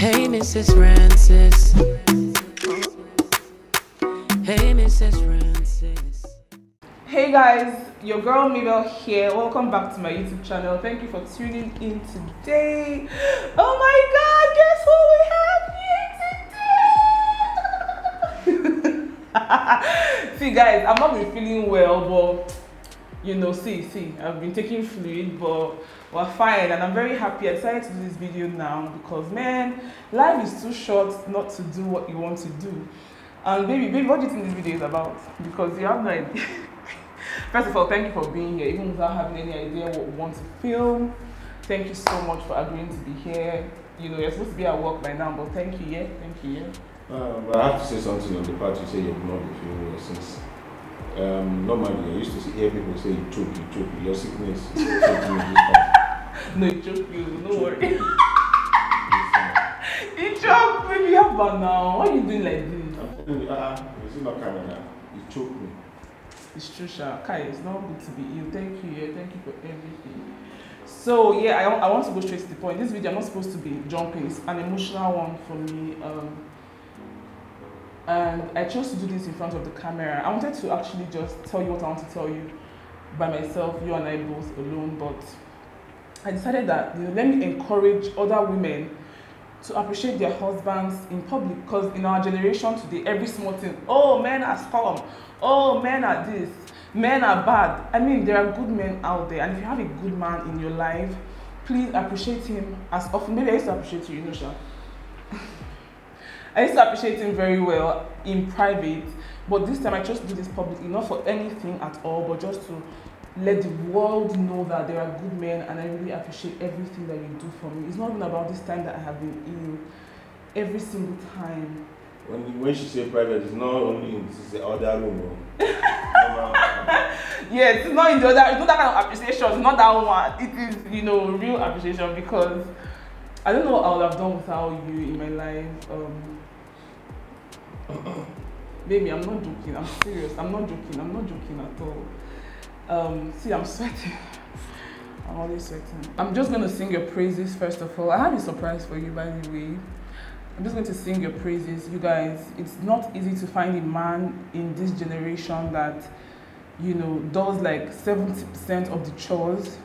Mrs. Francis. Hey, Mrs. Francis. Hey guys, your girl Mabel here. Welcome back to my YouTube channel. Thank you for tuning in today. Oh my god, guess what we have here today? see guys, I'm not been feeling well, but you know, see, see, I've been taking fluid, but we're fine and I'm very happy. I decided to do this video now because man, life is too short not to do what you want to do. And baby, baby, what do you think this video is about? Because you have no idea. First of all, thank you for being here, even without having any idea what we want to film. Thank you so much for agreeing to be here. You know, you're supposed to be at work by now, but thank you, yeah, thank you, yeah. But I have to say something on the part you say you've not been well since. Um, normally, I used to see, hear people say you choke, you choke, your sickness is choking you this part. No, it choked you, no Choke worry. you. It choked, baby, how about now? Why are you doing like this? I'm telling you, is it not You choke me. It's true, Sha. Kai, it's not good to be ill. Thank you, yeah. Thank you for everything. So, yeah, I, I want to go straight to the point. This video, I'm not supposed to be jumping. It's an emotional one for me. Um, and I chose to do this in front of the camera. I wanted to actually just tell you what I want to tell you by myself, you and I both alone. But I decided that, you know, let me encourage other women to appreciate their husbands in public because in our generation today every small thing oh men are scum oh men are this men are bad i mean there are good men out there and if you have a good man in your life please appreciate him as often maybe i used to appreciate you you know sha i used to appreciate him very well in private but this time i chose to do this publicly not for anything at all but just to let the world know that there are good men and I really appreciate everything that you do for me. It's not even about this time that I have been ill. Every single time. When, when she say private, it's not only in the other room. oh. Yes, it's not in the other, it's not that kind of appreciation, it's not that one. It is, you know, real appreciation because I don't know what I would have done without you in my life. Um, baby, I'm not joking, I'm serious. I'm not joking, I'm not joking at all. Um, see, I'm sweating. I'm always sweating. I'm just gonna sing your praises first of all. I have a surprise for you, by the way. I'm just going to sing your praises. You guys, it's not easy to find a man in this generation that, you know, does like 70% of the chores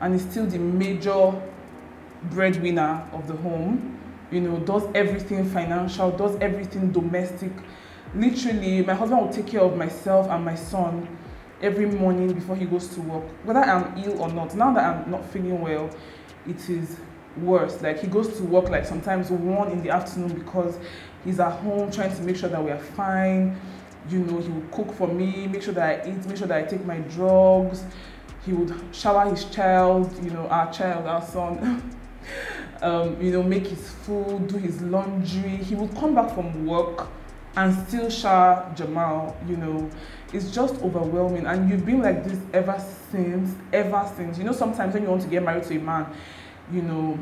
and is still the major breadwinner of the home. You know, does everything financial, does everything domestic. Literally, my husband will take care of myself and my son every morning before he goes to work, whether I'm ill or not. Now that I'm not feeling well, it is worse. Like he goes to work like sometimes one in the afternoon because he's at home trying to make sure that we are fine. You know, he will cook for me, make sure that I eat, make sure that I take my drugs. He would shower his child, you know, our child, our son. um, you know, make his food, do his laundry. He would come back from work and still shower Jamal, you know. It's just overwhelming. And you've been like this ever since, ever since. You know, sometimes when you want to get married to a man, you know,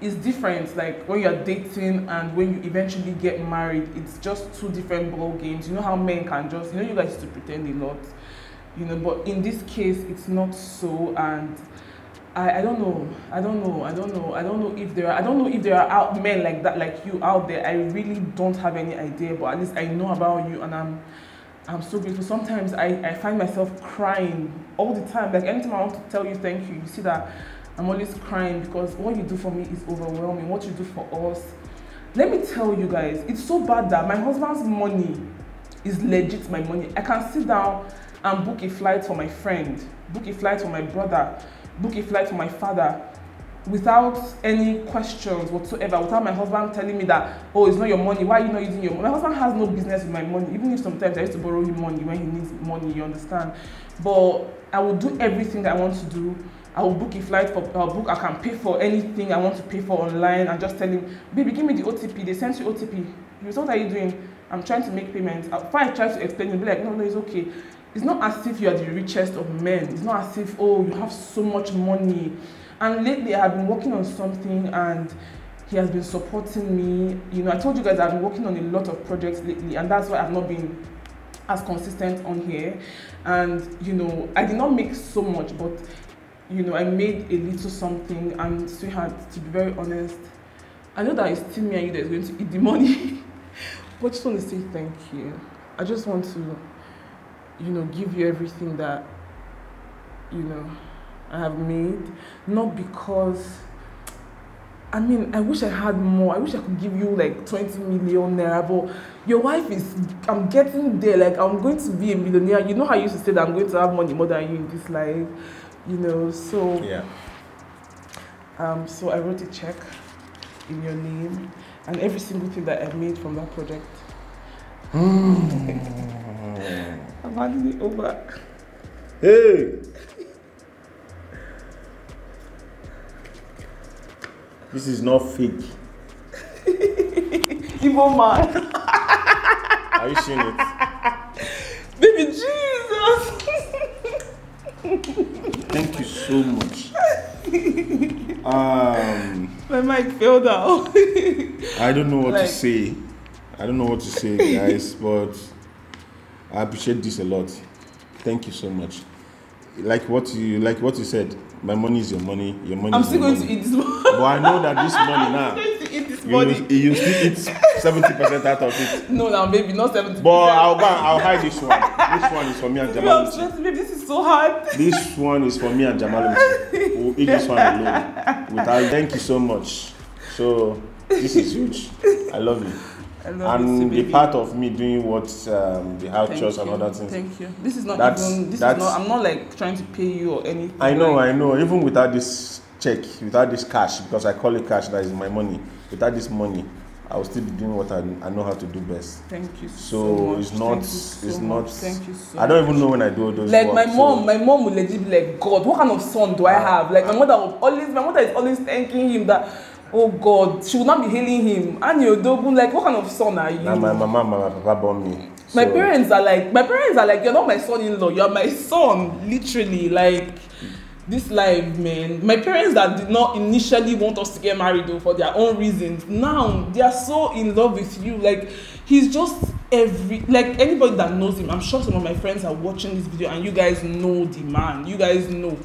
it's different. Like when you're dating and when you eventually get married, it's just two different ball games. You know how men can just, you know, you guys used to pretend a lot, you know, but in this case, it's not so. And I, I don't know. I don't know. I don't know. I don't know if there are I don't know if there are out men like that like you out there. I really don't have any idea, but at least I know about you and I'm I'm so grateful. Sometimes I, I find myself crying all the time. Like anytime I want to tell you thank you, you see that I'm always crying because what you do for me is overwhelming. What you do for us. Let me tell you guys, it's so bad that my husband's money is legit my money. I can sit down and book a flight for my friend, book a flight for my brother, book a flight for my father without any questions whatsoever, without my husband telling me that, oh, it's not your money, why are you not using your money? My husband has no business with my money, even if sometimes I used to borrow him money when he needs money, you understand? But I will do everything that I want to do. I will book a flight for I'll book, I can pay for anything I want to pay for online and just tell him, baby, give me the OTP. They sent you OTP. He was, what are you doing? I'm trying to make payments. I try to explain, he'll be like, no, no, it's okay. It's not as if you are the richest of men. It's not as if, oh, you have so much money. And lately, I have been working on something and he has been supporting me. You know, I told you guys I've been working on a lot of projects lately, and that's why I've not been as consistent on here. And, you know, I did not make so much, but, you know, I made a little something. And, sweetheart, to be very honest, I know that it's still me and you that's going to eat the money. but I just want to say thank you. I just want to, you know, give you everything that, you know, I have made. Not because, I mean, I wish I had more. I wish I could give you like 20 million naira, but your wife is, I'm getting there. Like, I'm going to be a millionaire. You know how you used to say that I'm going to have money more than you in this life, you know, so. Yeah. Um, so I wrote a check in your name and every single thing that I made from that project. I'm it over. Hey! This is not fake. Man. Are you seeing it? Baby Jesus. Thank you so much. Um, My mic failed out. I don't know what Like- to say. I don't know what to say, guys, but I appreciate this a lot. Thank you so much. Like what you like what you said. My money is your money. Your money I'm is still going to money. eat this money. But I know that this money now, to eat this you, money. you still eat seventy percent out of it. No, now, baby, not 70 But I'll go. and- I'll hide this one. This one is for me and Jamal. Baby, this is so hard. This one is for me and Jamal. We'll eat this one alone. Without, thank you so much. So this is huge. I love you. And the part of me doing what um, the house chores and other things. Thank you. This is not That's- even. This is that's- not. I'm not like trying to pay you or anything. I know, Like, I know. Even without this check, without this cash, because I call it cash, that is my money. Without this money, I will still be doing what I, I know how to do best. Thank you so, So much. it's not, so it's much. not. Thank you so I don't much. even know when I do all those. Like work, my so- mom, my mom will legit be like, God, what kind of son do I have? Like my mother will always, my mother is always thanking him that, oh God, she will not be hailing him. And you Dogun, like, what kind of son are you? Now my mama, and my papa born me. My So- parents are like, my parents are like, you're not my son-in-law, you're my son, literally. Like this life, man. My parents that did not initially want us to get married though for their own reasons, now they are so in love with you. Like he's just every like anybody that knows him. I'm sure some of my friends are watching this video and you guys know the man. You guys know,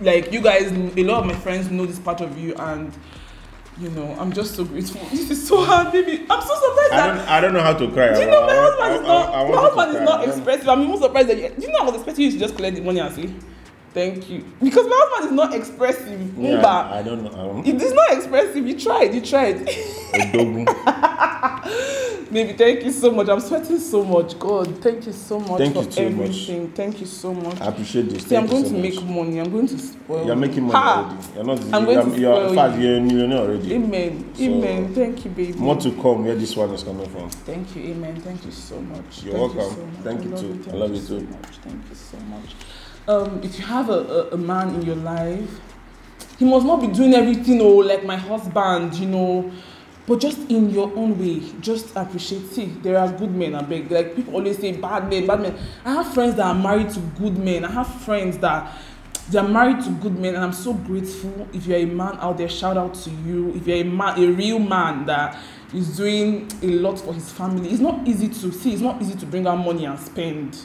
like you guys, a lot of my friends know this part of you and. You know, I'm just so grateful. This is so hard, baby. I'm so surprised I that I don't know how to cry. do you know my I- husband I- is I- not I my wanted to husband is not I expressive i'm even surprised that you do you know i was expecting you to just collect the money and say thank you because my husband is not expressive Yeah, Mba. I don't know. I don't it is not expressive you tried you tried Baby thank you so much i'm sweating so much god thank you so much Thank for you so much. everything thank you so much I appreciate this. see i'm going so to much. make money i'm going to spoil You're making money Ha! already. You're not. I'm you're, going to you're, spoil in fact, you're a millionaire already. amen So, amen thank you baby More to come where this one is coming from. Thank you, amen. Thank you so much. You're Thank welcome. You so much. Thank you too. Thank I love you so too. much. Thank you so much. Um, if you have a, a, a man in your life, he must not be doing everything, oh, like my husband, you know, but just in your own way. Just appreciate. See, there are good men. I beg. Like people always say, bad men, bad men. I have friends that are married to good men. I have friends that they are married to good men and i'm so grateful if you're a man out there shout out to you if you're a man a real man that is doing a lot for his family it's not easy to see it's not easy to bring out money and spend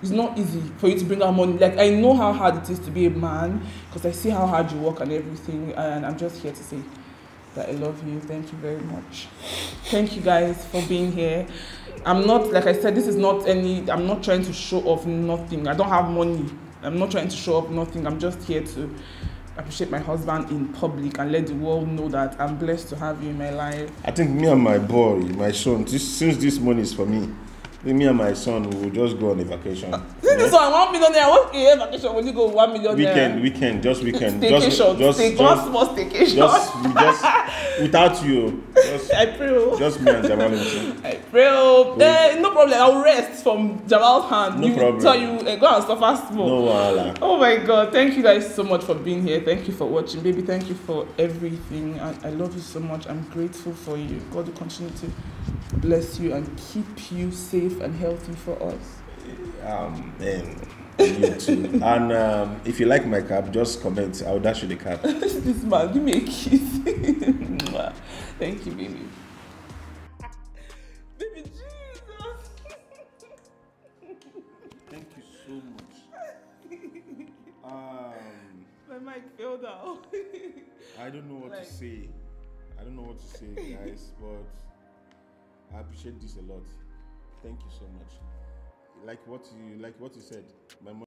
it's not easy for you to bring out money like i know how hard it is to be a man because i see how hard you work and everything and i'm just here to say i love you. Thank you very much. Thank you guys for being here. I'm not like i said this is not any i'm not trying to show off nothing. I don't have money. I'm not trying to show off nothing. I'm just here to appreciate my husband in public and let the world know that i'm blessed to have you in my life. I think me and my boy, my son, this, since this money is for me, me and my son will just go on a vacation. see this one one million what year vacation will you go one million naira Weekend, weekend, just weekend. staycation just, stay just, one just, small staycation just, we just, without you, just, i pray oh. just me and Jamal. Nti. I pray. Oh, eh, no problem. I'll rest from Jamal's hand. No you problem. tell you eh, go and suffer small. No wahala. Oh my God! Thank you guys so much for being here. Thank you for watching, baby. Thank you for everything. I, I love you so much. I'm grateful for you. God will continue to bless you and keep you safe and healthy for us. Um, and you too. And um, if you like my cap, just comment. I'll dash you the cap. this man, give me a kiss. Thank you, baby. Baby Jesus. Thank you so much. Um, My mic failed out. I don't know what Like- to say. I don't know what what to say, guys, but I appreciate this a lot. Thank you so much. Like what you like what you said, my.